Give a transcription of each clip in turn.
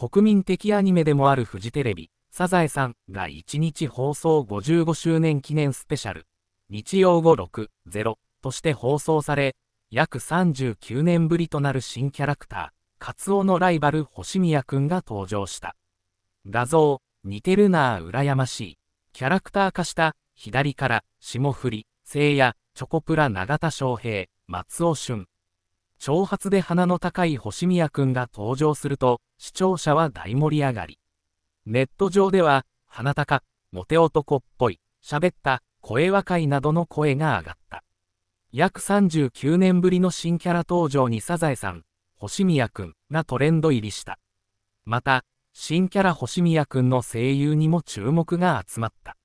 国民的アニメでもあるフジテレビ、サザエさんが1日放送55周年記念スペシャル、日曜後6、0として放送され、約39年ぶりとなる新キャラクター、カツオのライバル星宮くんが登場した。画像、似てるなぁ羨ましい。キャラクター化した左から霜降り、聖夜、チョコプラ永田翔平、松尾俊。長髪で鼻の高い星宮くんが登場すると、視聴者は大盛り上がり。ネット上では、鼻高、モテ男っぽい、喋った、声若いなどの声が上がった。約39年ぶりの新キャラ登場にサザエさん、星宮くんがトレンド入りした。また、新キャラ星宮くんの声優にも注目が集まった。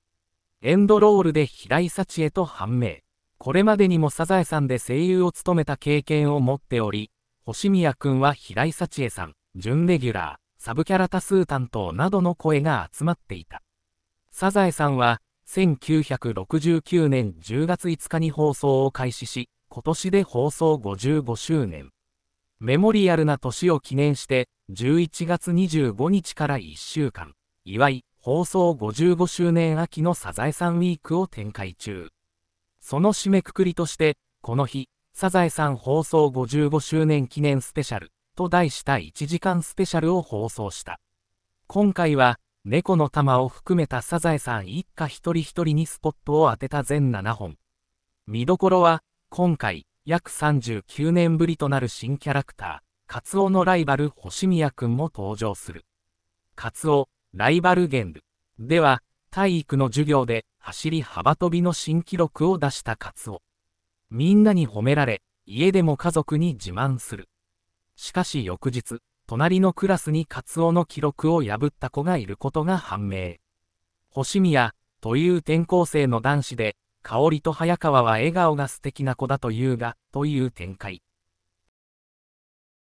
エンドロールで平井幸恵と判明。これまでにもサザエさんで声優を務めた経験を持っており、星宮くんは平井幸恵さん、準レギュラー、サブキャラ多数担当などの声が集まっていた。サザエさんは、1969年10月5日に放送を開始し、今年で放送55周年。メモリアルな年を記念して、11月25日から1週間、祝い、放送55周年秋のサザエさんウィークを展開中。その締めくくりとして、この日、サザエさん放送55周年記念スペシャルと題した1時間スペシャルを放送した。今回は、猫の玉を含めたサザエさん一家一人一人にスポットを当てた全7本。見どころは、今回、約39年ぶりとなる新キャラクター、カツオのライバル星宮くんも登場する。カツオ、ライバルゲンル。では、体育の授業で走り幅跳びの新記録を出したカツオ。みんなに褒められ、家でも家族に自慢する。しかし翌日、隣のクラスにカツオの記録を破った子がいることが判明。星宮という転校生の男子で、香織と早川は笑顔が素敵な子だというが、という展開。